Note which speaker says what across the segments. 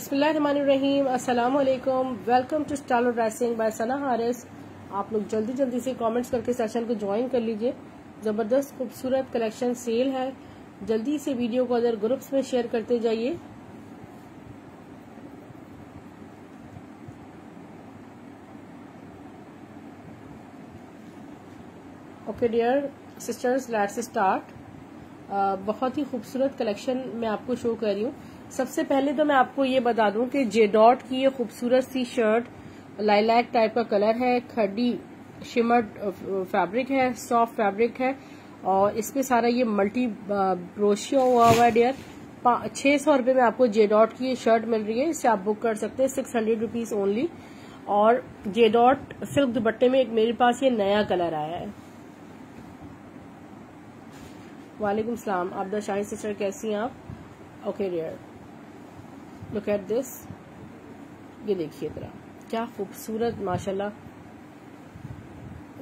Speaker 1: बसमीम अस्सलाम वालेकुम welcome to Stalo dressing by Sana Haris. आप लोग जल्दी जल्दी से कमेंट्स करके सेशन को ज्वाइन कर लीजिए। ज़बरदस्त, खूबसूरत कलेक्शन सेल है। जल्दी से वीडियो को अदर ग्रुप्स में शेयर करते जाइए। Okay dear sisters let's start बहुत ही खूबसूरत कलेक्शन मैं आपको शो कर रही हूँ। सबसे पहले तो मैं आपको ये बता दूँ कि जे डॉट की ये खूबसूरत सी शर्ट लाइलैक टाइप का कलर है, खड्डी शिमर्ड फैब्रिक है सॉफ्ट फैब्रिक है, और इसमें सारा ये मल्टी ब्रोशियो हुआ हुआ है डियर छह सौ रुपए में आपको जे डॉट की ये शर्ट मिल रही है इससे आप बुक कर सकते हैं सिक्स हंड्रेड रुपीज़ ओनली और जे डॉट सिल्क दुपट्टे में एक मेरे पास ये नया कलर आया है। वालेकुम सलाम, आप द शाही सिस्टर कैसी हैं आप? Okay dear look at this ये देखिए तरह क्या खूबसूरत, माशाल्लाह।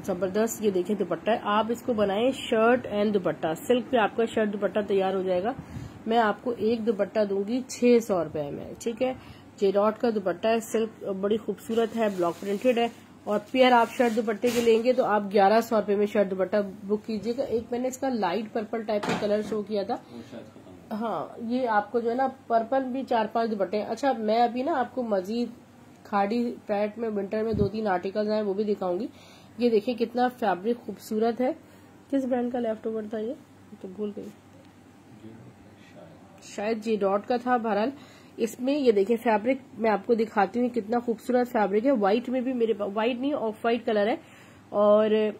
Speaker 1: ज़बरदस्त ये देखिए दुपट्टा है। आप इसको बनाएँ शर्ट एंड दुपट्टा। सिल्क पे आपका शर्ट दुपट्टा तैयार हो जाएगा। मैं आपको एक दुपट्टा दूँगी छह सौ रुपए में, ठीक है? जेडॉट का दुपट्टा है सिल्क बड़ी खूबसूरत है ब्लॉक प्रिंटेड है। और पेयर आप शर्ट दुपट्टे के लेंगे तो आप ग्यारह सौ रुपए में शर्ट दुपट्टा बुक कीजिएगा। एक मैंने इसका लाइट पर्पल टाइप का कलर शो किया था। हाँ ये आपको जो है ना, पर्पल भी चार पाँच दुपट्टे अच्छा मैं अभी ना आपको मजीद खाड़ी पैट में, विंटर में दो तीन आर्टिकल्स हैं वो भी दिखाऊँगी। ये देखिए कितना फैब्रिक खूबसूरत है। किस ब्रांड का लेफ़्ट ओवर था ये? तो भूल गई। शायद जी डॉट का था, बहरहाल। इसमें ये देखिए, फैब्रिक मैं आपको दिखाती हूँ कितना खूबसूरत फैब्रिक है। व्हाइट में भी मेरे पास व्हाइट नहीं ऑफ़ व्हाइट कलर है। और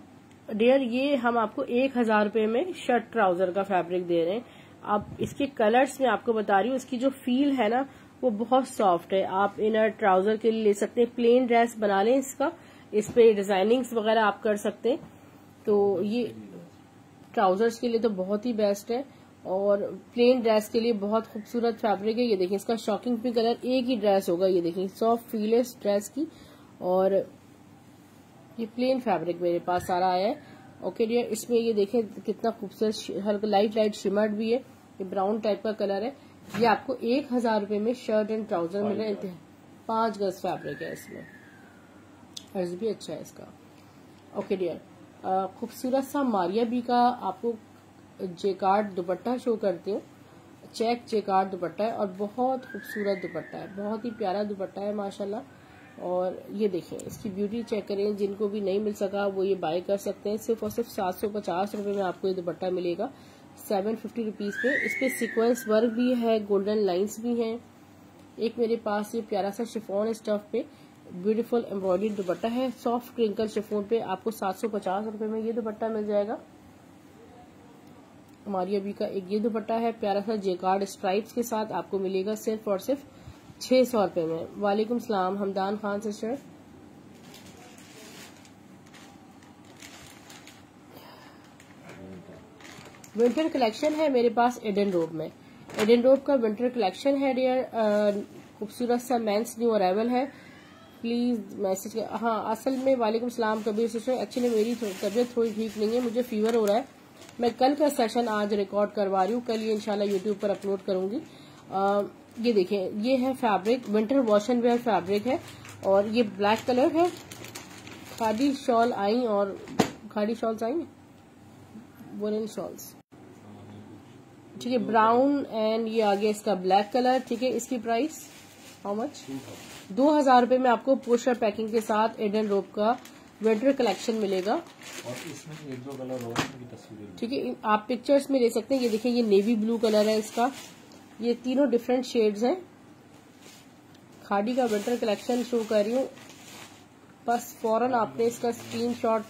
Speaker 1: डियर ये हम आपको एक हज़ार रुपये में शर्ट ट्राउज़र का फैब्रिक दे रहे हैं। अब इसके कलर्स में आपको बता रही हूँ इसकी जो फील है ना, वो बहुत सॉफ्ट है। आप इनर ट्राउज़र के लिए ले सकते हैं प्लेन ड्रेस बना लें इसका। इस पे डिजाइनिंग्स वगैरह आप कर सकते हैं। तो ये ट्राउजर्स के लिए तो बहुत ही बेस्ट है और प्लेन ड्रेस के लिए बहुत खूबसूरत फैब्रिक है। ये देखिए इसका शॉकिंग पिंक कलर एक ही ड्रेस होगा। ये देखिए सॉफ्ट फील है ड्रेस की। और ये प्लेन फैब्रिक मेरे पास सारा आया है। ओके डियर इसमें ये देखें कितना खूबसूरत हल्का लाइट लाइट शिमर्ड भी है। ये ब्राउन टाइप का कलर है। ये आपको एक हज़ार रुपये में शर्ट एंड ट्राउज़र मिल रहे हैं। पाँच गज। फैब्रिक है इसमें। अर्ज़ भी अच्छा है इसका। ओके डियर खूबसूरत सा मारिया बी का आपको जेकार्ड दुपट्टा शो करती हूँ। चेक जेकार्ड दुपट्टा है और बहुत खूबसूरत दुपट्टा है। बहुत ही प्यारा दुपट्टा है माशाल्लाह। और ये देखें इसकी ब्यूटी चेक करें, जिनको भी नहीं मिल सका, वो ये बाय कर सकते हैं। सिर्फ़ और सिर्फ़ सात सौ पचास रुपये में आपको ये दुपट्टा मिलेगा। सेवन फिफ्टी रुपीज़ पे। इस सीक्वेंस वर्क भी है गोल्डन लाइंस भी हैं। एक मेरे पास ये प्यारा सा शिफोन स्टफ़ पे ब्यूटीफुल एम्ब्रॉयडरी दुपट्टा है। सॉफ्ट क्रिंकल शिफोन पे आपको सात सौ पचास रुपये में ये दुपट्टा मिल जाएगा। हमारी अभी का एक ये दुपट्टा है, प्यारा सा जेकार्ड स्ट्राइप्स के साथ आपको मिलेगा सिर्फ़ और सिर्फ़ छह सौ रुपए में। वालेकुम सलाम, Hamdan Khan sister winter collection है मेरे पास एडन रोब में। एडन रोब का विंटर कलेक्शन है डियर खूबसूरत सा मेंस न्यू अराइवल है। प्लीज़ मैसेज हाँ असल में वालेकुम सलाम, कबीर सिस्टर एक्चुअली मेरी तबीयत थोड़ी ठीक नहीं है, मुझे फीवर हो रहा है। मैं कल का सेशन आज रिकॉर्ड करवा रही हूँ, कल ये इंशाल्लाह यूट्यूब पर अपलोड करूँगी। ये देखें ये है fabric winter wash and wear fabric है और ये ब्लैक कलर है। खादी शॉल आई और खादी शॉल्स आई? वोलन शॉल्स ठीक है ब्राउन एंड ये आ गया इसका ब्लैक कलर ठीक है इसकी प्राइस हाउ मच दो हज़ार रुपये में आपको पोस्टर पैकिंग के साथ एडन रोप का विंटर कलेक्शन मिलेगा। और इसमें एक दो कलर और ठीक है आप पिक्चर्स में ले सकते हैं ये देखिए ये नेवी ब्लू कलर है इसका। ये तीनों डिफरेंट शेड्स हैं। खाड़ी का विंटर कलेक्शन शो कर रही हूँ। बस फ़ौरन आपने इसका स्क्रीनशॉट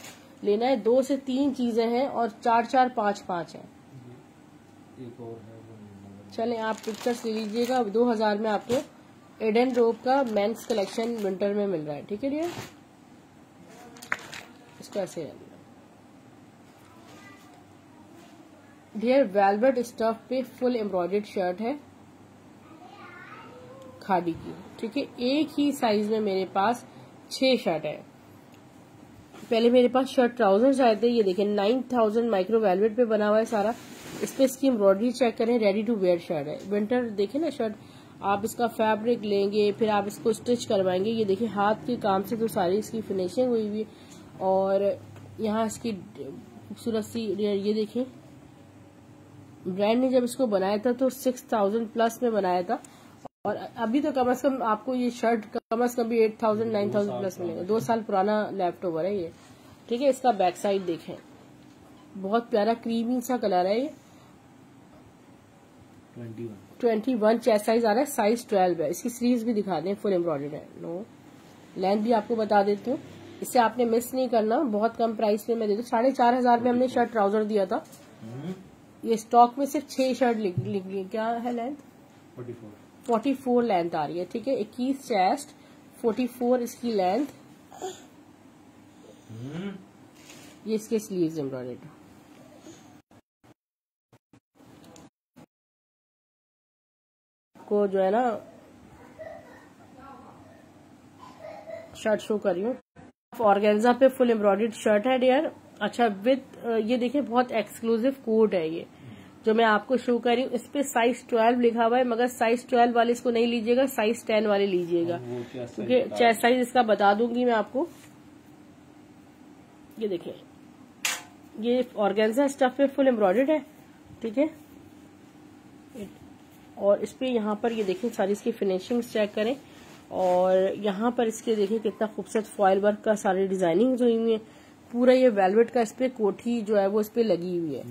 Speaker 1: लेना है। दो से तीन चीज़ें हैं और चार चार, पाँच पाँच हैं। चले, आप पिक्चर्स ले लीजिएगा। दो हज़ार में आपको एडन रोप का मेंस कलेक्शन विंटर में मिल रहा है। ठीक है डियर इसको ऐसे डियर वेलवेट स्टफ़ पे फुल एम्ब्रॉयडेड शर्ट है। खादी की। ठीक है, एक ही साइज़ में मेरे पास छह शर्ट है। पहले मेरे पास शर्ट ट्राउज़र आए थे, ये देखिए नाइन थाउज़ेंड माइक्रो वेलवेट पे बना हुआ है सारा। इस पे इसकी एम्ब्रॉयडरी चेक करें रेडी टू वेयर शर्ट है। विंटर देखे ना शर्ट आप इसका फैब्रिक लेंगे, फिर आप इसको स्टिच करवाएँगे। ये देखिए हाथ के काम से तो सारी इसकी फिनिशिंग हुई हुई और यहाँ इसकी खूबसूरत सी ये देखिए ब्रांड ने जब इसको बनाया था तो सिक्स थाउज़ेंड प्लस में बनाया था। और अभी तो कम से कम आपको ये शर्ट कम से कम भी eight thousand nine thousand plus मिलेगा दो साल पुराना लैपटॉप ओवर है ये। ठीक है इसका बैक साइड देखें। बहुत प्यारा क्रीमी सा कलर है ये। ट्वेंटी वन चेस्ट साइज़ आ रहा है साइज़ ट्वेल्व है। इसकी स्लीव भी दिखा दें फुल एम्ब्रॉयडेड है। नो लेंथ भी आपको बता देती हूँ। इसे आपने मिस नहीं करना। बहुत कम प्राइस में मैं दे दू। साढ़े चार हज़ार में हमने शर्ट ट्राउज़र दिया था। ये स्टॉक में सिर्फ़ छह शर्ट लिख ली क्या है लेंथ फोर्टी फोर लेंथ आ रही है ठीक है? इक्कीस चेस्ट फोर्टी फोर इसकी लेंथ ये इसके स्लीव एम्ब्रॉयडेड को जो है ना शर्ट शो कर रही हूँ। ऑर्गेन्जा पे फुल एम्ब्रॉयडेड शर्ट है डियर अच्छा विद ये देखिए बहुत एक्सक्लूसिव कोट है ये। जो मैं आपको शो कर रही हूँ इस पे साइज़ ट्वेल्व लिखा हुआ है मगर साइज़ ट्वेल्व वाले इसको नहीं लीजिएगा साइज़ टेन वाले लीजिएगा। क्योंकि चेस्ट साइज़ इसका बता दूँगी मैं आपको। ये देखिए ये ऑर्गेन्जा स्टफ़ पे फुल एम्ब्रॉयडेड है ठीक है? और इस पे यहाँ पर ये देखिए सारी इसकी फिनिशिंग चेक करें। और यहाँ पर इसके देखिए कितना खूबसूरत फॉयल वर्क का सारी डिज़ाइनिंग हुई हुई है। पूरा ये वेलवेट का इस पे कोठी जो है वो इस पे लगी हुई है।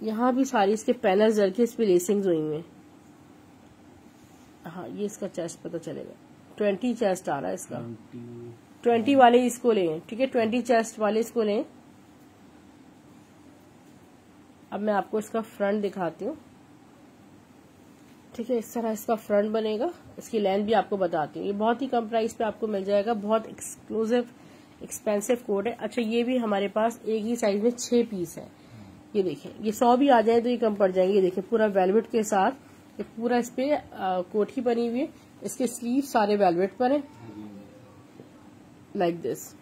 Speaker 1: यहाँ भी सारी इसके पैनल जल के इस पे लेसिंग हुई हुई है। हाँ ये इसका चेस्ट पता चलेगा। ट्वेंटी चेस्ट आ रहा है इसका। ट्वेंटी। वाले इसको लें ठीक है? ट्वेंटी चेस्ट वाले इसको लें। अब मैं आपको इसका फ्रंट दिखाती हूँ। ठीक है, इस तरह इसका फ्रंट बनेगा। इसकी लेंथ भी आपको बताती हूँ। ये बहुत ही कम प्राइस पे आपको मिल जाएगा। बहुत एक्सक्लूसिव एक्सपेंसिव कोट है। अच्छा ये भी हमारे पास एक ही साइज़ में छह पीस है। ये देखिए ये सौ भी आ जाए तो ये कम पड़ जाएँगे। ये देखिए पूरा वेलवेट के साथ एक पूरा इस पे कोट ही बनी हुई है। इसके स्लीव सारे वेलवेट पर है। लाइक दिस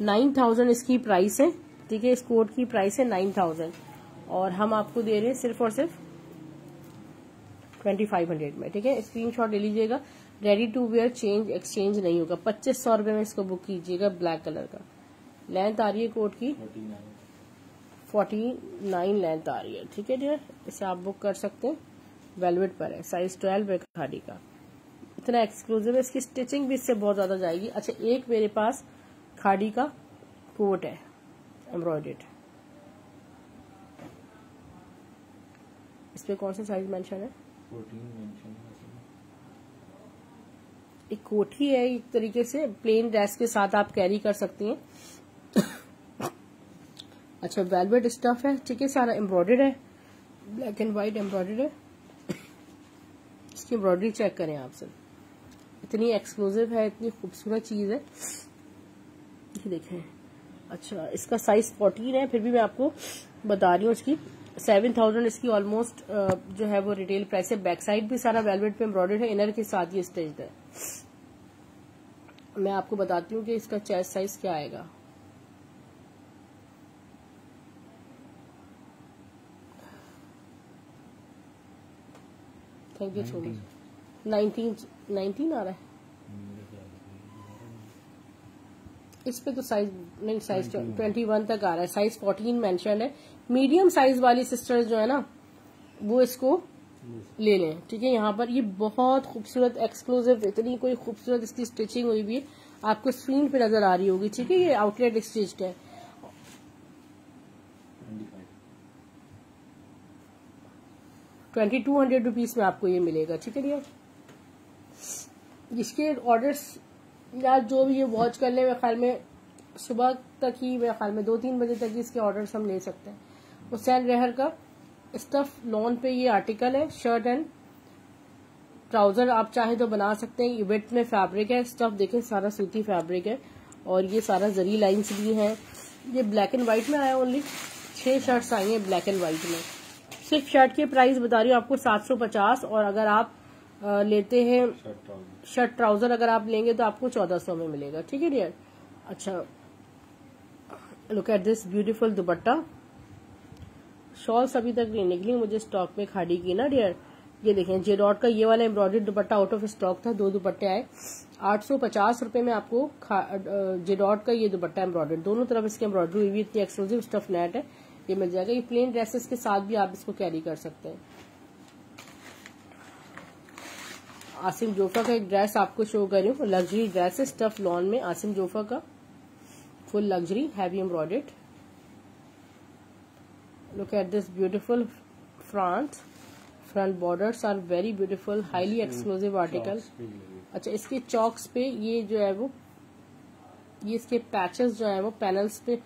Speaker 1: नाइन थाउज़ेंड इसकी प्राइस है। ठीक है, इस कोट की प्राइस है नाइन थाउज़ेंड और हम आपको दे रहे हैं सिर्फ़ और सिर्फ़ ट्वेंटी फाइव हंड्रेड में, ठीक है? स्क्रीन शॉट ले लीजिएगा। Ready to wear change exchange नहीं होगा। पच्चीस सौ रुपए में इसको बुक कीजिएगा ब्लैक कलर का। लेंथ आ रही है कोट की? फोर्टी नाइन लेंथ आ रही है, ठीक है डियर इसे आप बुक कर सकते हैं। वेलवेट पर है। साइज़ ट्वेल्व है खाड़ी का। इतना एक्सक्लूसिव है। इसकी स्टिचिंग भी इससे बहुत ज़्यादा जाएगी। अच्छा एक मेरे पास खाड़ी का कोट है एम्ब्रॉयडेड इस पे कौन सा साइज़ मेंशन है? एक कोठी है एक तरीके से प्लेन ड्रेस के साथ आप कैरी कर सकती हैं। अच्छा वेलवेट स्टफ़ है ठीक है सारा एम्ब्रॉयडेड है। ब्लैक एंड व्हाइट एम्ब्रॉयडर्ड है। इसकी एम्ब्रॉयडरी चेक करें आप सब। इतनी एक्सक्लूसिव है इतनी खूबसूरत चीज़ है। ये देखें। अच्छा इसका साइज़ फोर्टीन है फिर भी मैं आपको बता रही हूँ इसकी। सेवन थाउज़ेंड इसकी ऑलमोस्ट जो है वो रिटेल प्राइस है। बैक साइड भी सारा वेलवेट पे एम्ब्रॉयडेड है इनर के साथ ये स्टेज है। मैं आपको बताती हूँ कि इसका चेस्ट साइज़ क्या आएगा। Thank you so much nineteen nineteen आ रहा है। इस पे तो साइज़ नहीं साइज़ ट्वेंटी वन तक आ रहा है। साइज़ फोर्टीन मेंशन है। मीडियम साइज़ वाली सिस्टर्स जो है ना, वो इसको ले लें। ठीक है, यहाँ पर ये बहुत खूबसूरत, एक्सक्लूसिव, इतनी कोई खूबसूरत इसकी स्टिचिंग हुई भी आपको स्क्रीन पे नज़र आ रही होगी। ठीक है, ये आउटलेट स्टिच्ड है। ट्वेंटी टू हंड्रेड रुपीज़ में आपको ये मिलेगा। ठीक है, भैया? इसके ऑर्डर्स या जो भी ये वॉच कर ले मेरे ख्याल में सुबह तक ही मेरे ख्याल में दो तीन बजे तक ही इसके ऑर्डर्स हम ले सकते हैं। हुसैन रहर का स्टफ़ लॉन पे ये आर्टिकल है शर्ट एंड ट्राउज़र आप चाहे तो बना सकते हैं। वेट में फैब्रिक है स्टफ़ देखें सारा सूती फैब्रिक है और ये सारा जरी लाइंस भी हैं। ये ब्लैक एंड व्हाइट में आया ओनली छह शर्ट्स आई हैं ब्लैक एंड व्हाइट में। सिर्फ़ शर्ट की प्राइस बता रही हूँ आपको सात सौ पचास और अगर आप आ, लेते हैं शर्ट ट्राउज़र अगर आप लेंगे तो आपको चौदह सौ में मिलेगा। ठीक है डियर अच्छा। Look at this beautiful dupatta. Shawls अभी तक नहीं निकली, मुझे स्टॉक में खाड़ी की ना डियर ये देखें जे डॉट का ये वाला embroidery dupatta out of stock था, दो दुपट्टे आए। आठ सौ पचास रुपए में आपको जे डॉट का ये दुपट्टा एम्ब्रॉयडरी दोनों तरफ़ इसकी एम्ब्रॉयडरी हुई हुई, इतनी एक्सक्लूसिव स्टफ़ नेट है। ये मिल जाएगा। ये प्लेन ड्रेसेस के साथ भी आप इसको कैरी कर सकते हैं। आसिम जोफा का एक ड्रेस आपको शो कर रही हूँ। लग्जरी ड्रेस है स्टफ़ लॉन में आसिम जोफा का। Full luxury heavy embroidered look at this beautiful front front borders are very beautiful highly exclusive article अच्छा इसके चौक्स पे ये जो है वो ये इसके पैचेस जो है वो पैनल्स पे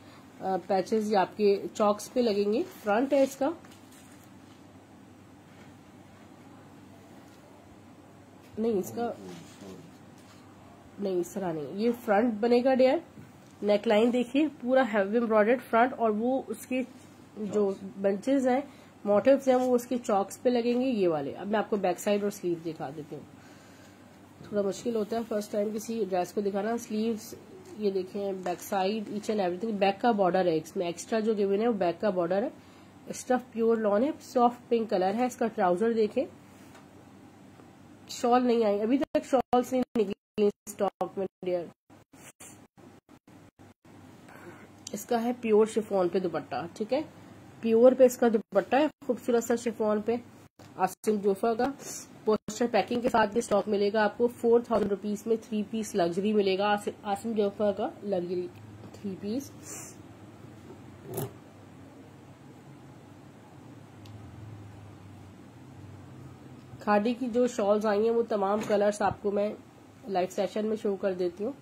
Speaker 1: पैचेस ये आपके चौक्स पे लगेंगे। फ्रंट है इसका। नहीं इसका नहीं इस तरह नहीं। ये फ्रंट बनेगा डेयर नेकलाइन देखिए, पूरा हैवी एम्ब्रॉयडेड फ्रंट और वो उसके जो बंचेस हैं मोटिव्स हैं, वो उसके चौक्स पे लगेंगे, ये वाले। अब मैं आपको बैक साइड और स्लीव दिखा देती हूँ। थोड़ा मुश्किल होता है फ़र्स्ट टाइम किसी ड्रेस को दिखाना। स्लीव्स ये देखें back side each and everything back का बॉर्डर है इसमें। एक्स्ट्रा जो गिवन है, वो बैक का बॉर्डर है। स्टफ़ प्योर लॉन है सॉफ्ट पिंक कलर है। इसका ट्राउज़र देखें। शॉल नहीं आई। अभी तक शॉल्स नहीं निकली स्टॉक में डियर इसका है प्योर शिफोन पे दुपट्टा, ठीक है? प्योर पे इसका दुपट्टा है, खूबसूरत सा शिफोन पे। आसिम जोफा का पोस्टर पैकिंग के साथ ये स्टॉक मिलेगा आपको। फोर थाउज़ेंड रुपीज़ में थ्री पीस लग्जरी मिलेगा। आसिम जोफा का लग्जरी थ्री पीस खादी की जो शॉल्स आई हैं, वो तमाम कलर्स आपको मैं लाइव सेशन में शो कर देती हूँ।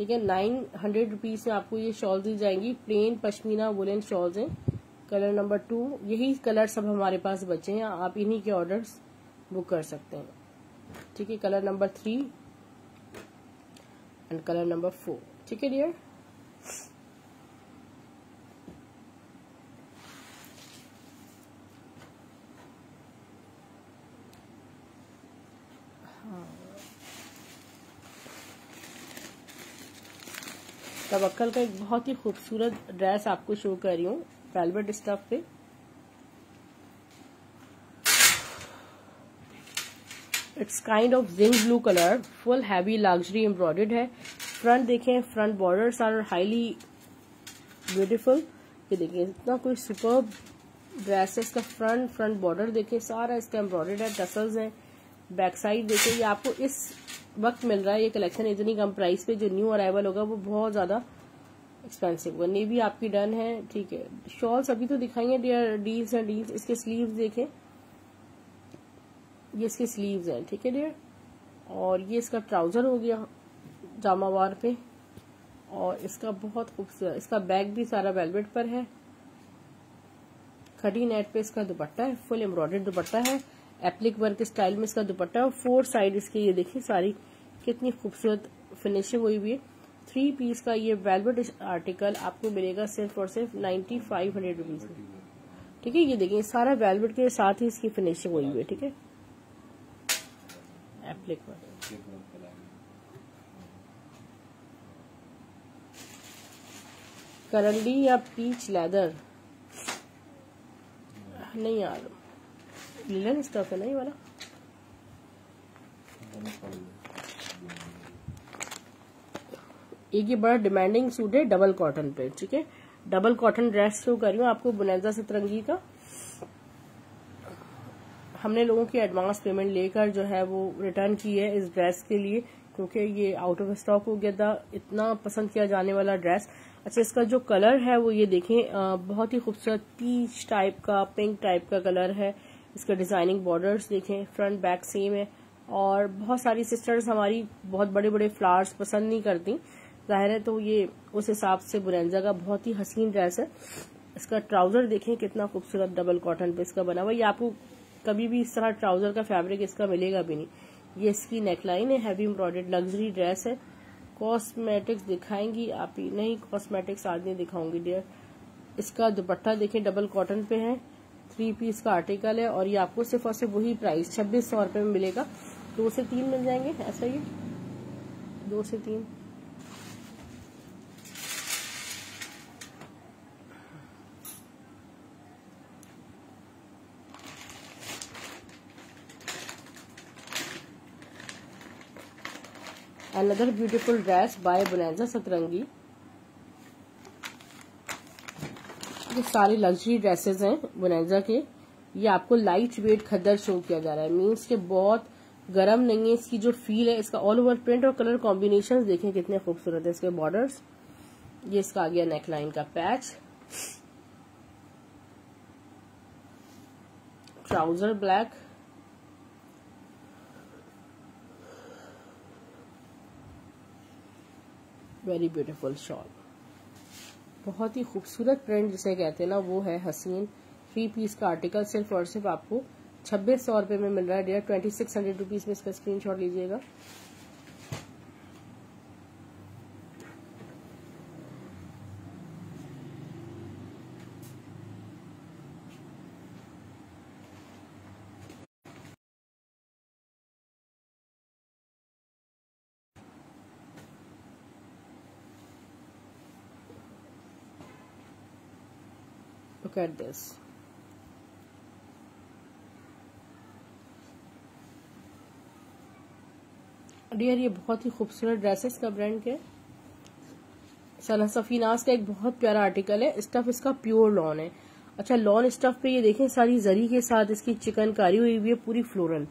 Speaker 1: ठीक है नाइन हंड्रेड रुपीज़ में आपको ये शॉल दी जाएँगी। प्लेन पश्मीना वुलन शॉल्स हैं। कलर नंबर टू यही कलर सब हमारे पास बचे हैं। आप इन्हीं के ऑर्डर्स बुक कर सकते हैं। ठीक है colour number three and colour number four ठीक है डियर तवक्कल का एक बहुत ही खूबसूरत ड्रेस आपको शो कर रही हूँ वेलवेट स्टफ़ पे। It's kind of zinc blue colour full heavy luxury embroidered है। फ्रंट देखें front borders are highly beautiful ये देखें इतना कोई सुपर ड्रेस है इसका फ्रंट फ्रंट बॉर्डर देखें, सारा इसका एम्ब्रॉयडेड है टसल्स है। बैक साइड देखें, ये आपको इस वक्त मिल रहा है, ये कलेक्शन इतनी कम प्राइस पे जो न्यू अराइवल होगा, वो बहुत ज़्यादा एक्सपेंसिव होगा। नेवी आपकी डन है, ठीक है। शॉल्स अभी तो दिखाई डियर डील्स हैं डील्स इसके स्लीव्स देखें। ये इसके स्लीव्स हैं, ठीक है डियर और ये इसका ट्राउज़र हो गया जामावार पे। और इसका बहुत खूबसूरत, इसका बैग भी सारा वेलवेट पर है। खड़ी नेट पे इसका दुपट्टा है फुल एम्ब्रॉयडर्ड दुपट्टा है। एप्लिक वर्क स्टाइल में इसका दुपट्टा और फोर साइड इसके, ये देखिए सारी कितनी खूबसूरत फिनिशिंग हुई हुई है। थ्री पीस का ये वेलवेट आर्टिकल आपको मिलेगा सिर्फ़ और सिर्फ़ नाइन्टी फाइव हंड्रेड रुपीज़ ठीक है, ये देखिए, सारा वेलवेट के साथ ही इसकी फिनिशिंग हुई हुई है, ठीक है? एप्लिक वर्क करंडी या पीच लेदर नहीं यार। लिलन स्टफ़ है ना ये वाला? एक ये बड़ा डिमांडिंग सूट है डबल कॉटन पे, ठीक है? डबल कॉटन ड्रेस शो कर रही हूँ आपको बुनेजा सतरंगी का। हमने लोगों की एडवांस पेमेंट लेकर जो है वो रिटर्न की है इस ड्रेस के लिए, क्योंकि ये आउट ऑफ़ स्टॉक हो गया था, इतना पसंद किया जाने वाला ड्रेस अच्छा इसका जो कलर है वो ये देखें बहुत ही खूबसूरत पीच टाइप का पिंक टाइप का कलर है। इसका डिज़ाइनिंग बॉर्डर्स देखें फ्रंट बैक सेम है। और बहुत सारी सिस्टर्स हमारी बहुत बड़े बड़े फ्लावर्स पसंद नहीं करती। ज़ाहिर है तो ये उस हिसाब से बुरेंजा का बहुत ही हसीन ड्रेस है। इसका ट्राउज़र देखें, कितना खूबसूरत डबल कॉटन पे इसका बना हुआ ये आपको कभी भी इस तरह ट्राउज़र का फैब्रिक इसका मिलेगा भी नहीं। ये इसकी नेकलाइन है हैवी एम्ब्रॉयडेड लग्जरी ड्रेस है। कॉस्मेटिक्स दिखाएँगी, आप ही नहीं कॉस्मेटिक्स आज नहीं दिखाऊँगी डियर इसका दुपट्टा देखें डबल कॉटन पे है। थ्री पीस का आर्टिकल है और ये आपको सिर्फ़ और सिर्फ़ वही प्राइस, छब्बीस सौ रुपये में मिलेगा। दो से तीन मिल जाएँगे, ऐसा ये दो से तीन। Another beautiful dress by Bonanza Satrangi ये सारे लग्जरी ड्रेसेस हैं बोनेजा के। ये आपको लाइट वेट खद्दर शो किया जा रहा है। मीन्स के बहुत गर्म नहीं है, इसकी जो फील है, इसका ऑल ओवर प्रिंट और कलर कॉम्बिनेशन देखें कितने खूबसूरत है इसके बॉर्डर्स ये इसका आ गया नेकलाइन का patch trouser black very beautiful shawl बहुत ही खूबसूरत प्रिंट जिसे कहते हैं ना, वो है हसीन। थ्री पीस का आर्टिकल सिर्फ़ और सिर्फ़ आपको छब्बीस सौ रुपये में मिल रहा है। Dear twenty six hundred rupees में इसका स्क्रीनशॉट लीजिएगा। At this डियर ये बहुत ही खूबसूरत ड्रेसेस का ब्रांड है? सना सफीनास का एक बहुत प्यारा आर्टिकल है। स्टफ़ इसका प्योर लॉन है। अच्छा लॉन स्टफ़ पे ये देखें, सारी जरी के साथ इसकी चिकनकारी हुई हुई है, पूरी फ्लोरल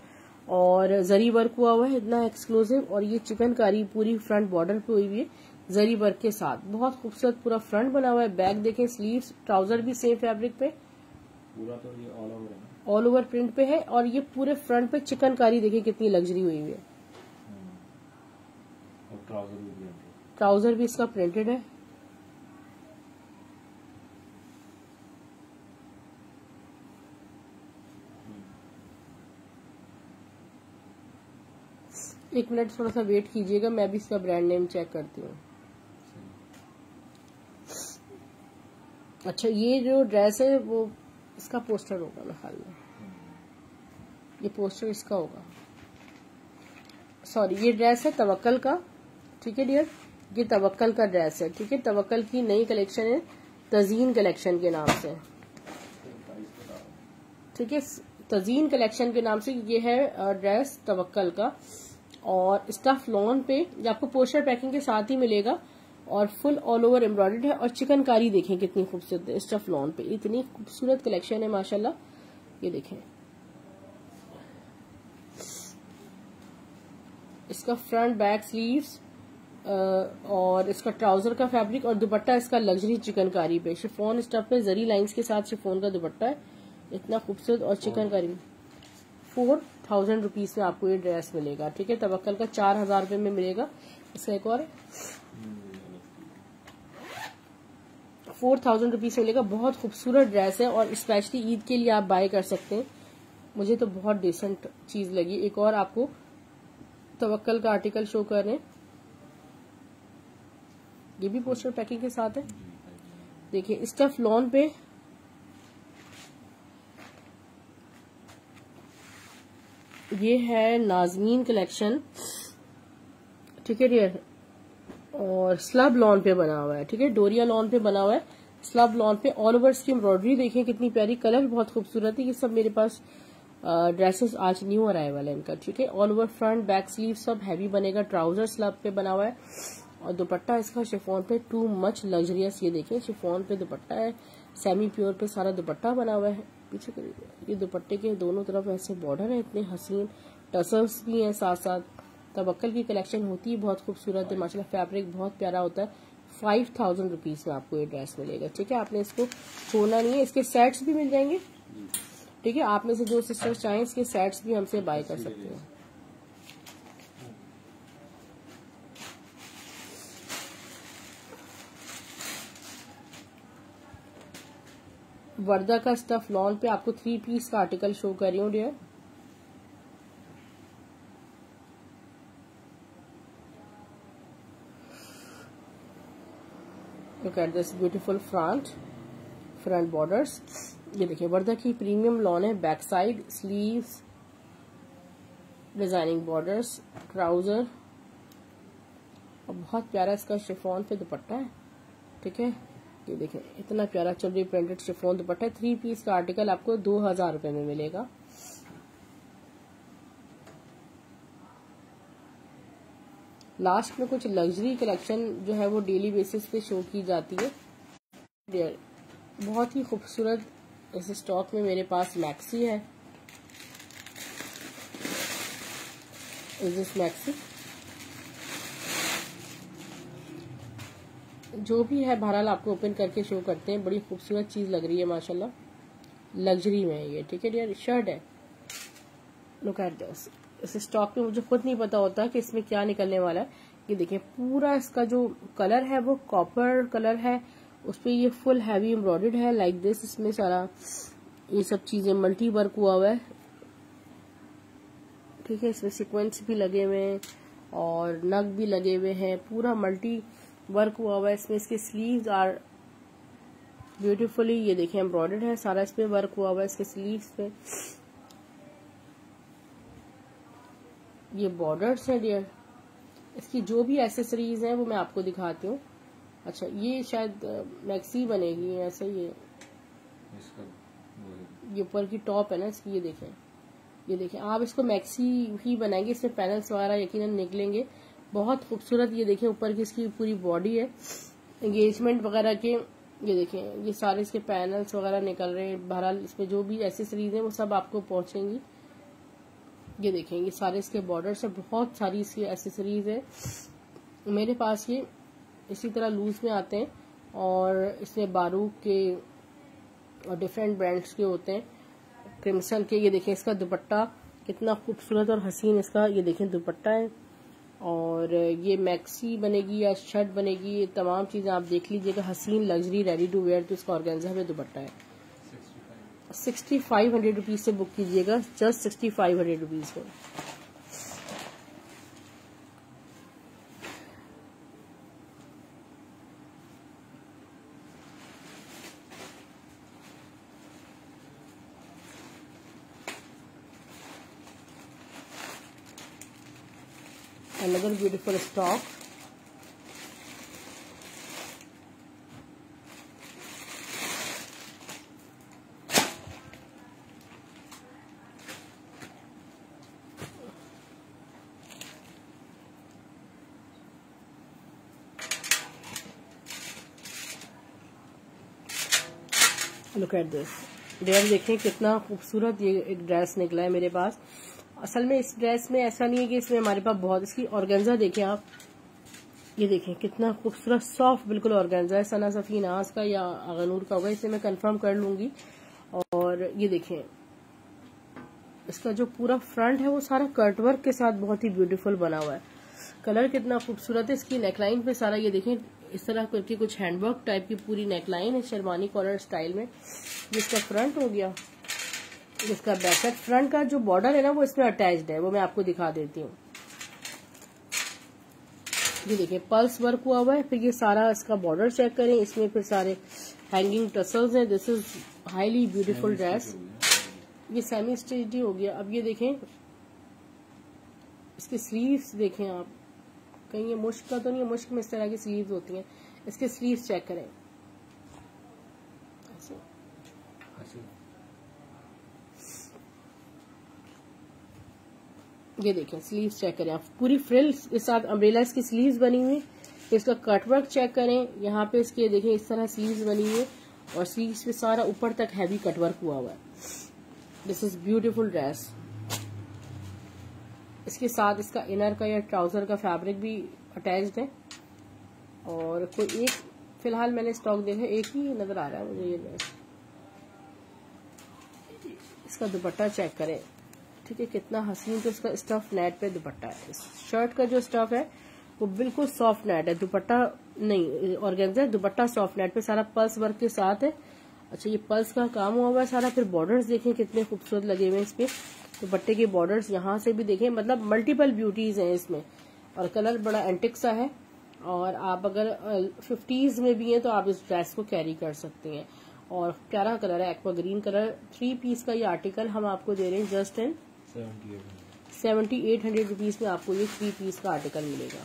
Speaker 1: और जरी वर्क हुआ हुआ है, इतना एक्सक्लूसिव और ये चिकनकारी पूरी फ्रंट बॉर्डर पे हुई हुई है। जरी वर्क के साथ। बहुत खूबसूरत पूरा फ्रंट बना हुआ है बैक देखें स्लीव्स ट्राउज़र भी सेम फैब्रिक पे।
Speaker 2: पूरा तो ये ऑल ओवर है
Speaker 1: ऑल ओवर प्रिंट पे है और ये पूरे फ्रंट पे चिकनकारी देखिए कितनी लग्जरी हुई हुई है।
Speaker 2: ट्राउज़र
Speaker 1: ट्राउज़र भी इसका प्रिंटेड है। एक मिनट थोड़ा सा वेट कीजिएगा मैं भी इसका ब्रांड नेम चेक करती हूँ। अच्छा ये जो ड्रेस है, वो इसका पोस्टर होगा मेरे में ये पोस्टर इसका होगा। सॉरी ये ड्रेस है तवक्कल का, ठीक है डियर ये तवक्कल का ड्रेस है, ठीक है? तवक्कल की नई कलेक्शन है तजीन कलेक्शन के नाम से। ठीक है? तजीन कलेक्शन के नाम से ये है ड्रेस तवक्कल का। और स्टफ़ लॉन पे, ये आपको पोस्टर पैकिंग के साथ ही मिलेगा। और फुल ऑल ओवर एम्ब्रॉयडर्ड है और चिकनकारी देखें कितनी खूबसूरत है स्टफ़ लॉन पे। इतनी खूबसूरत कलेक्शन है, माशाल्लाह। ये देखें। इसका फ्रंट बैक स्लीव्स और इसका ट्राउज़र का फैब्रिक और दुपट्टा इसका लग्जरी चिकनकारी पे। शिफोन स्टफ़ पे जरी लाइंस के साथ शिफोन का दुपट्टा है। इतना खूबसूरत और चिकनकारी। फोर थाउज़ेंड रुपीज़ में आपको ये ड्रेस मिलेगा, ठीक है? तबक्कल का चार हज़ार रुपए में मिलेगा। इसका एक और फोर थाउज़ेंड रुपीज़ मिलेगा बहुत खूबसूरत ड्रेस है और स्पेशली ईद के लिए आप बाय कर सकते हैं। मुझे तो बहुत डिसेंट चीज़ लगी। एक और आपको तवक्कल का आर्टिकल शो कर रहे हैं। ये भी पोस्टर पैकिंग के साथ है। देखिए स्टफ़ लॉन पे ये है नाजमीन कलेक्शन ठीक है डियर और स्लब लॉन पे बना हुआ है, ठीक है? डोरिया लॉन पे बना हुआ है। स्लब लॉन पे ऑल ओवर इसकी एम्ब्रॉयडरी देखें कितनी प्यारी कलर बहुत खूबसूरत है। ये सब मेरे पास ड्रेसेस आज न्यू अराइवल है इनका, ठीक है? All over front back sleeve सब हैवी बनेगा। ट्राउज़र स्लब पे बना हुआ है। और दुपट्टा इसका शिफोन पे टू मच लग्जरियस ये देखें शिफोन पे दुपट्टा है। सेमी प्योर पे सारा दुपट्टा बना हुआ है। पीछे करिए। ये दुपट्टे के दोनों तरफ़ ऐसे बॉर्डर है, इतने हसीन। टसल्स भी हैं साथ साथ तबक्कल की कलेक्शन होती है, बहुत खूबसूरत है, माशाल्लाह फैब्रिक बहुत प्यारा होता है। फाइव थाउज़ेंड रुपीज़ में आपको ये ड्रेस मिलेगा, ठीक है? आपने इसको छोड़ना नहीं है, इसके सेट्स भी मिल जाएँगे। ठीक है, आप में से जो सिस्टर्स चाहें, इसके सेट्स भी हमसे बाय कर सकते हैं। वर्दा का स्टफ़ लॉन पे आपको थ्री पीस का आर्टिकल शो कर रही हूँ dear look at this beautiful front front borders ये देखिए, वर्दा की प्रीमियम लॉन है back side sleeves designing borders trouser और बहुत प्यारा इसका शिफोन पे दुपट्टा है, ठीक है? ये देखें इतना प्यारा चुनरी प्रिंटेड शिफोन दुपट्टा है. थ्री पीस का आर्टिकल आपको दो हज़ार रुपए में मिलेगा. लास्ट में कुछ लग्जरी कलेक्शन जो है वो डेली बेसिस पे शो की जाती है। बहुत ही खूबसूरत इस स्टॉक में मेरे पास मैक्सी है। दिस मैक्सी जो भी है, बहरहाल आपको ओपन करके शो करते हैं। बड़ी खूबसूरत चीज़ लग रही है, माशाल्लाह। लग्जरी में है ये, ठीक है डियर शर्ट है। लुक एट दिस इस स्टॉक में मुझे खुद नहीं पता होता कि इसमें क्या निकलने वाला है। ये देखिए, पूरा इसका जो कलर है, वो कॉपर कलर है। उस पर ये फुल हैवी एम्ब्रॉयड है। लाइक दिस इसमें सारा ये सब चीज़ें मल्टी वर्क हुआ हुआ है। ठीक है, इसमें सिक्वेंस भी लगे हुए हैं और नग भी लगे हुए हैं। पूरा मल्टी वर्क हुआ हुआ है। इसमें इसके स्लीव्स आर ब्यूटीफुली ये देखिए एम्ब्रॉयड है। सारा इसमें वर्क हुआ हुआ है। इसके स्लीव्स पे ये बॉर्डर्स है डियर इसकी जो भी एसेसरीज हैं वो मैं आपको दिखाती हूँ। अच्छा ये शायद मैक्सी बनेगी ऐसे ये। ये ऊपर की टॉप है ना इसकी ये देखें। ये देखें आप इसको मैक्सी ही बनाएँगे इसमें पैनल्स वगैरह यकीनन निकलेंगे। बहुत खूबसूरत ये देखें ऊपर की इसकी पूरी बॉडी है। एंगेजमेंट वगैरह के ये देखें ये सारे इसके पैनल्स वगैरह निकल रहे हैं। बहरहाल इसमें जो भी एसेसरीज हैं वो सब आपको पहुंचेंगी। ये देखें ये सारे इसके बॉर्डर से बहुत सारी इसकी एसेसरीज है। मेरे पास ये इसी तरह लूज में आते हैं और इसमें बारूक के और डिफरेंट ब्रांड्स के होते हैं। क्रिम्सन के, ये देखें इसका दुपट्टा, कितना खूबसूरत और हसीन इसका, ये देखें दुपट्टा है। और ये मैक्सी बनेगी या शर्ट बनेगी, ये तमाम चीज़ें आप देख लीजिएगा, हसीन लग्जरी रेडी टू वेयर तो इसका ऑर्गेन्जा में दुपट्टा है। सिक्सटी फाइव हंड्रेड रुपीज़ से बुक कीजिएगा, just sixty five hundred rupees में another beautiful stock look at this dear देखें कितना खूबसूरत ये एक ड्रेस निकला है मेरे पास। असल में इस ड्रेस में ऐसा नहीं है कि इसमें हमारे पास बहुत, इसकी ऑर्गेन्जा देखें आप। ये देखें कितना खूबसूरत सॉफ्ट बिल्कुल ऑर्गेन्जा है। सना सफी नाज का या अगनूर का होगा, इसे मैं कंफर्म कर लूँगी। और ये देखें, इसका जो पूरा फ्रंट है, वो सारा कटवर्क के साथ बहुत ही ब्यूटीफुल बना हुआ है। कलर कितना खूबसूरत है, इसकी नेकलाइन पे सारा ये देखें। इस तरह करके कुछ हैंडवर्क टाइप की पूरी नेकलाइन है शर्मानी कॉलर स्टाइल में जिसका फ्रंट हो गया। जिसका बैक फ्रंट का जो बॉर्डर है ना वो इसमें अटैच्ड है। वो मैं आपको दिखा देती हूँ। ये देखिए पल्स वर्क हुआ हुआ है। फिर ये सारा इसका बॉर्डर चेक करें। इसमें फिर सारे हैंगिंग टसल्स हैं। This is highly beautiful dress ये सेमी स्टेज हो गया। अब ये देखें इसके स्लीव्स देखें आप। कहीं ये मुश्क का तो नहीं है मुश्क में इस तरह की स्लीव्स होती हैं। इसके स्लीव्स चेक करें। ये देखें स्लीव्स चेक करें। आप पूरी फ्रिल के साथ अम्ब्रेला की स्लीव्स बनी हुई इसका कटवर्क चेक करें। यहाँ पे इसके देखें इस तरह स्लीव्स बनी हुई है। और स्लीव्स पे सारा ऊपर तक हैवी कटवर्क हुआ हुआ है। दिस इज़ ब्यूटीफुल ड्रेस इसके साथ इसका इनर का या ट्राउज़र का फैब्रिक भी अटैच्ड है। और कोई एक, फ़िलहाल मैंने स्टॉक देखा, एक ही नज़र आ रहा है मुझे ये इसका दुपट्टा चेक करें। ठीक है, कितना हसीन तो इसका स्टफ़ नेट पे दुपट्टा है। शर्ट का जो स्टफ़ है, वो बिल्कुल सॉफ्ट नेट है। दुपट्टा नहीं ऑर्गेन्जा दुपट्टा सॉफ्ट नेट पे सारा पल्स वर्क के साथ है। अच्छा ये पल्स का काम हुआ हुआ है सारा, फिर बॉर्डर्स देखें कितने खूबसूरत लगे हुए इस दुपट्टे के बॉर्डर्स यहाँ से भी देखें मतलब मल्टीपल ब्यूटीज हैं इसमें। और कलर बड़ा एंटिक सा है। और आप अगर फिफ्टीज में भी हैं तो आप इस ड्रेस को कैरी कर सकते हैं। और प्यारा कलर है aqua green colour three piece का ये आर्टिकल हम आपको दे रहे हैं just in seventy eight hundred rupees में आपको ये थ्री पीस का आर्टिकल मिलेगा।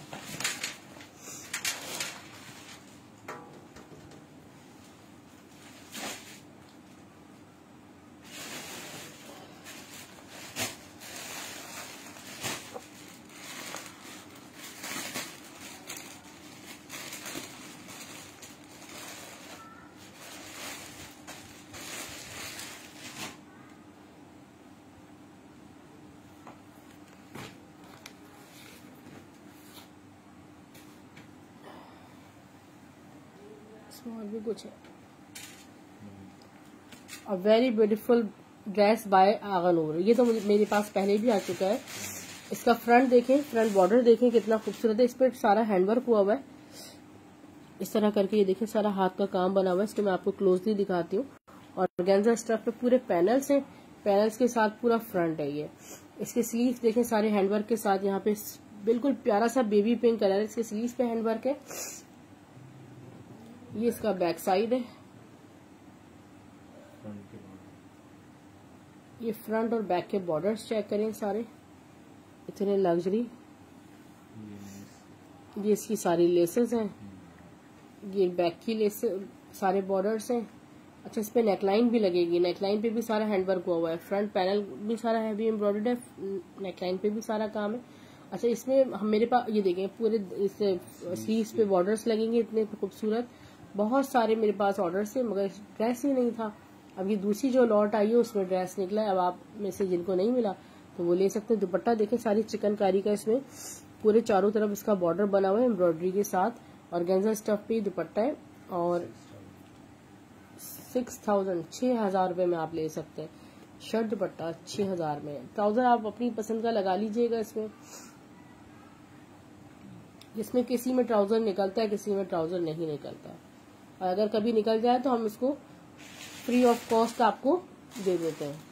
Speaker 1: कुछ है। A very beautiful dress by Agha Noor ये तो मेरे पास पहले भी आ चुका है। इसका फ्रंट देखें फ्रंट बॉर्डर देखें, कितना खूबसूरत है। इस पर सारा हैंडवर्क हुआ हुआ है। इस तरह करके ये देखें, सारा हाथ का काम बना हुआ है। इसको मैं आपको क्लोजली दिखाती हूँ। और गेंजा स्टफ़ पे पूरे पैनल्स हैं। पैनल्स के साथ पूरा फ्रंट है ये। इसके स्लीव देखें, सारे हैंडवर्क के साथ यहाँ पे बिल्कुल प्यारा सा बेबी पिंक कलर है। इसके स्लीव पे हैंडवर्क है। ये इसका बैक साइड है। ये फ्रंट और बैक के बॉर्डर्स चेक करें सारे। इतने लग्जरी
Speaker 2: ये
Speaker 1: इसकी सारी लेसेस हैं। ये बैक की लेस सारे बॉर्डर्स हैं। अच्छा इस पे नेकलाइन भी लगेगी। नेकलाइन पे भी सारा हैंडवर्क हुआ हुआ है। फ्रंट पैनल भी सारा हैवी एम्ब्रॉयडर्ड है। नेकलाइन पे भी सारा काम है। अच्छा इसमें हम मेरे पास ये देखें पूरे इस स्लीव्स पे बॉर्डर्स लगेंगे इतने खूबसूरत। बहुत सारे मेरे पास ऑर्डर थे, मगर ड्रेस ही नहीं था। अब ये दूसरी जो लॉट आई है, उसमें ड्रेस निकला है। अब आप में से जिनको नहीं मिला तो वो ले सकते हैं। दुपट्टा देखें, सारी चिकनकारी का इसमें पूरे चारों तरफ़ इसका बॉर्डर बना हुआ है एम्ब्रॉयडरी के साथ। और गेंजा स्टफ़ पे दुपट्टा है। और सिक्स थाउज़ेंड छह हज़ार रुपये में आप ले सकते हैं। शर्ट दुपट्टा छह हज़ार में ट्राउज़र आप अपनी पसंद का लगा लीजिएगा इसमें। जिसमें किसी में ट्राउज़र निकलता है, किसी में ट्राउज़र नहीं निकलता। और अगर कभी निकल जाए तो हम इसको फ्री ऑफ़ कॉस्ट आपको दे देते हैं।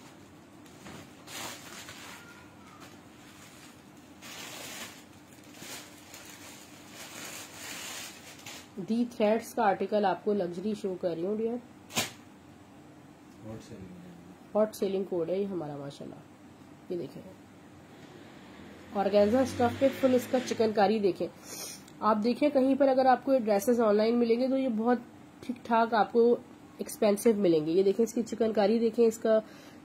Speaker 1: दी थ्रेड्स का आर्टिकल आपको लग्जरी शो कर रही हूँ डियर? हॉट सेलिंग कोड है ये हमारा माशाल्लाह। ये देखें। ऑर्गेन्जा स्टफ़ पे फुल इसका चिकनकारी देखें। आप देखें कहीं पर अगर आपको ये ड्रेसेस ऑनलाइन मिलेंगे तो ये बहुत ठीक ठाक आपको एक्सपेंसिव मिलेंगे। ये देखें इसकी चिकनकारी, देखें इसका,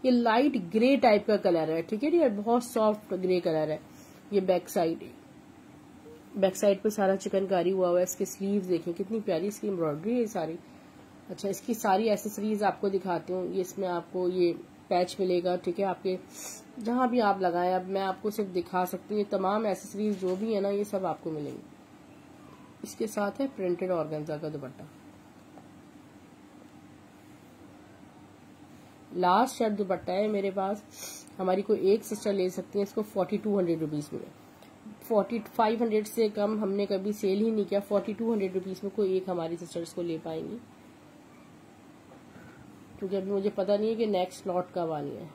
Speaker 1: ये लाइट ग्रे टाइप का कलर है, ठीक है ये बहुत सॉफ्ट ग्रे कलर है। ये बैक साइड बैक साइड पे सारा चिकनकारी हुआ हुआ है। इसके स्लीव देखें, कितनी प्यारी इसकी एम्ब्रॉयडरी है सारी। अच्छा इसकी सारी एसेसरीज आपको दिखाती हूँ। ये इसमें आपको ये पैच मिलेगा, ठीक है? आपके जहाँ भी आप लगाएँ, अब मैं आपको सिर्फ़ दिखा सकती हूँ। ये तमाम एसेसरीज जो भी है ना, ये सब आपको मिलेंगी। इसके साथ है प्रिंटेड ऑर्गेन्जा का दुपट्टा। लास्ट शर्ट दुपट्टा है मेरे पास। हमारी कोई एक सिस्टर ले सकती है, इसको फोर्टी टू हंड्रेड रुपीज़ में। फोर्टी फाइव हंड्रेड से कम हमने कभी सेल ही नहीं किया। फोर्टी टू हंड्रेड रुपीज़ में कोई एक हमारी सिस्टर्स को ले पाएँगी। क्योंकि अभी मुझे पता नहीं है कि नेक्स्ट स्लॉट कब आनी है।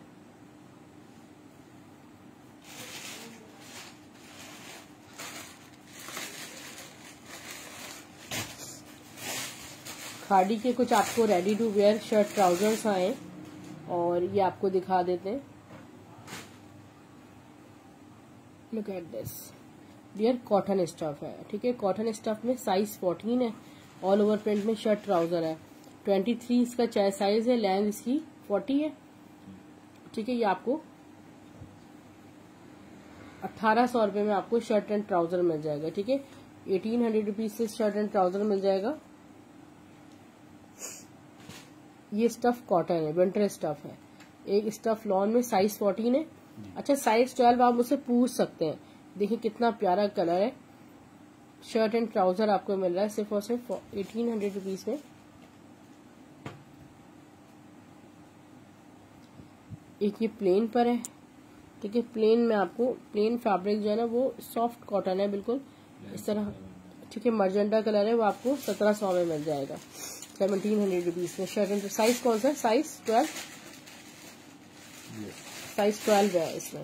Speaker 1: खाड़ी के कुछ आपको ready to wear shirt trousers आए। और ये आपको दिखा देते हैं। Look at this dear cotton stuff है, ठीक है? कॉटन स्टफ़ में साइज़ 14 है। ऑल ओवर प्रिंट में शर्ट ट्राउज़र है। 23 इसका चाय साइज़ है लेंथ इसकी 40 है। ठीक है, ये आपको अठारह सौ रुपए में आपको शर्ट एंड ट्राउज़र मिल जाएगा, ठीक है? एटीन हंड्रेड रुपीज़ से शर्ट एंड ट्राउज़र मिल जाएगा। ये स्टफ़ कॉटन है विंटर स्टफ़ है। एक स्टफ़ लॉन में साइज़ 14 है। अच्छा साइज़ 12 आप मुझसे पूछ सकते हैं। देखिए कितना प्यारा कलर है। शर्ट एंड ट्राउज़र आपको मिल रहा है सिर्फ़ और सिर्फ़ एटीन हंड्रेड रुपीज़ में। एक ये प्लेन पर है। ठीक है प्लेन में आपको प्लेन फैब्रिक जो है ना वो सॉफ्ट कॉटन है बिल्कुल। इस तरह ठीक है मर्जेंटा कलर है वो आपको सत्रह सौ में मिल जाएगा। सेवनटीन हंड्रेड रुपीज़ में। शर्ट एंड साइज़ कौन सा साइज़ ट्वेल्व साइज़ ट्वेल्व है इसमें।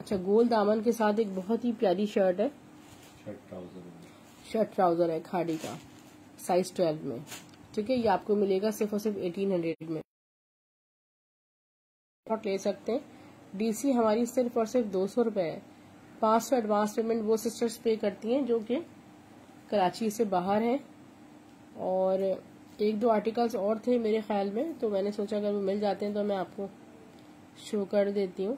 Speaker 1: अच्छा गोल दामन के साथ एक बहुत ही प्यारी शर्ट है।
Speaker 2: शर्ट ट्राउज़र
Speaker 1: शर्ट ट्राउज़र है खाड़ी का। साइज़ ट्वेल्व में। ठीक है ये आपको मिलेगा सिर्फ़ और सिर्फ़ एटीन हंड्रेड में। ले सकते हैं। डीसी हमारी सिर्फ़ और सिर्फ़ दो सौ रुपए है। पाँच सौ एडवांस पेमेंट वो सिस्टर्स पे करती हैं, जो कि कराची से बाहर हैं। और एक दो आर्टिकल्स और थे मेरे ख्याल में तो मैंने सोचा अगर वो मिल जाते हैं तो मैं आपको शो कर देती हूँ।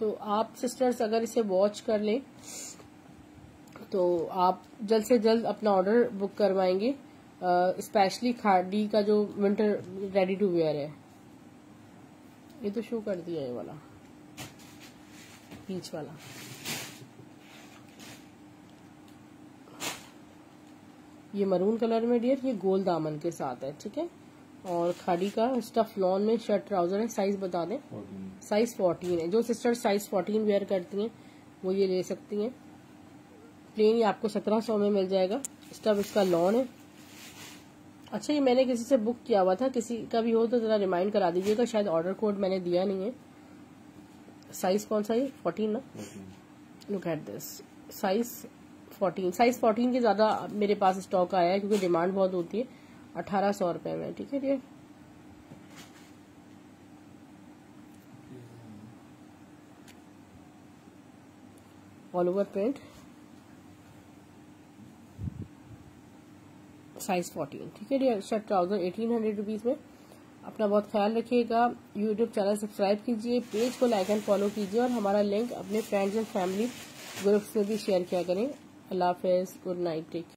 Speaker 1: तो आप सिस्टर्स अगर इसे वॉच कर लें तो आप जल्द से जल्द अपना ऑर्डर बुक करवाएँगे। स्पेशली खादी का जो विंटर रेडी टू वेयर है। ये तो शो कर दिया ये वाला। पीच वाला। ये मरून कलर में डियर ये गोल दामन के साथ है ठीक है? और खाड़ी का स्टफ़ लॉन में शर्ट ट्राउज़र है साइज़ बता दें। साइज़ 14 है। जो सिस्टर साइज़ 14 वेयर करती हैं वो ये ले सकती हैं। प्लेन ये आपको 1700 में मिल जाएगा। स्टफ़ इसका लॉन है। अच्छा ये मैंने किसी से बुक किया हुआ था किसी का भी हो तो जरा रिमाइंड करा दीजिएगा शायद ऑर्डर कोड मैंने दिया नहीं है। साइज़ कौन सा है 14 ना?
Speaker 2: Fourteen
Speaker 1: look at this size 14 size 14 के ज़्यादा मेरे पास स्टॉक आया है क्योंकि डिमांड बहुत होती है। अठारह सौ रुपए में ठीक है ये ऑल ओवर प्रिंट साइज़ 14 ठीक है dear shirt trouser eighteen hundred rupees में। अपना बहुत ख्याल रखिएगा। यूट्यूब चैनल सब्सक्राइब कीजिए पेज को लाइक एंड फॉलो कीजिए और हमारा लिंक अपने फ्रेंड्स एंड फैमिली ग्रुप्स में भी शेयर किया करें। अल्लाह हाफिज। Good night take